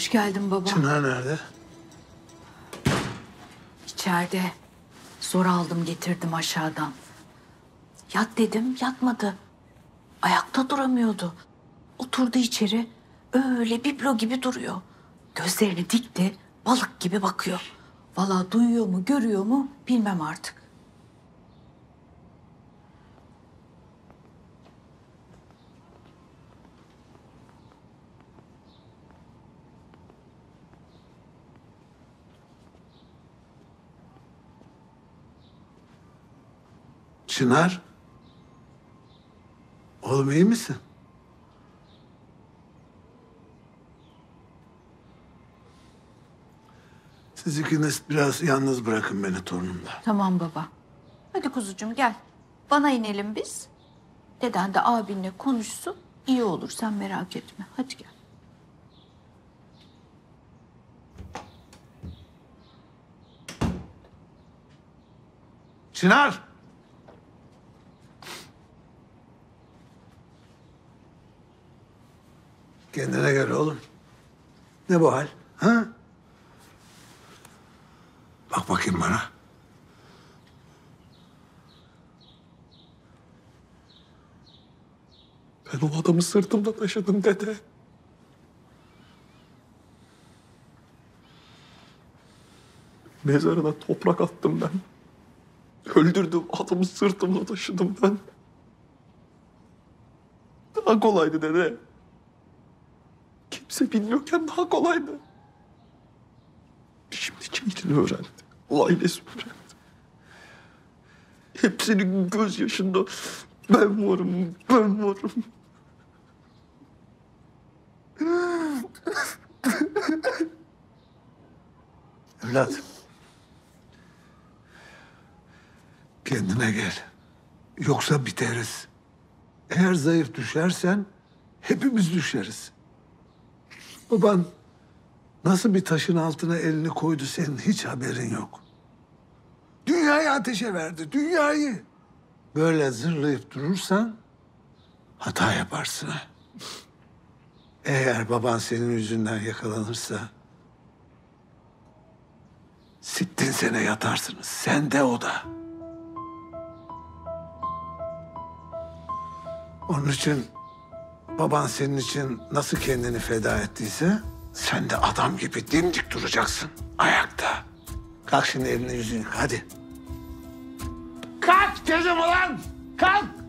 Hoş geldin baba. Çınar nerede? İçeride. Zor aldım getirdim aşağıdan. Yat dedim yatmadı. Ayakta duramıyordu. Oturdu içeri. Öyle biblo gibi duruyor. Gözlerini dikti. Balık gibi bakıyor. Vallahi duyuyor mu görüyor mu bilmem artık. Çınar. Oğlum iyi misin? Siz ikiniz biraz yalnız bırakın beni torunumla. Tamam baba. Hadi kuzucuğum gel. Bana inelim biz. Deden de abinle konuşsun. İyi olur sen merak etme. Hadi gel. Çınar! Kendine gel oğlum. Ne bu hal? Ha? Bak bakayım bana. Ben o adamı sırtımda taşıdım dede. Mezarına toprak attım ben. Öldürdüm adamı sırtımda taşıdım ben. Daha kolaydı dede. Kimse bilmiyorken daha kolaydı. Şimdi Ceylin öğrendi. Ailesi öğrendi. Hepsinin gözyaşında ben varım, ben varım. Evlat. Kendine gel. Yoksa biteriz. Eğer zayıf düşersen hepimiz düşeriz. Baban nasıl bir taşın altına elini koydu senin hiç haberin yok. Dünyayı ateşe verdi, dünyayı. Böyle zırlayıp durursan hata yaparsın. Eğer baban senin yüzünden yakalanırsa Sittin sene yatarsınız. Sen de o da. Onun için baban senin için nasıl kendini feda ettiyse sen de adam gibi dimdik duracaksın ayakta. Kalk şimdi elini yüzünü hadi. Kalk dedim ulan! Kalk!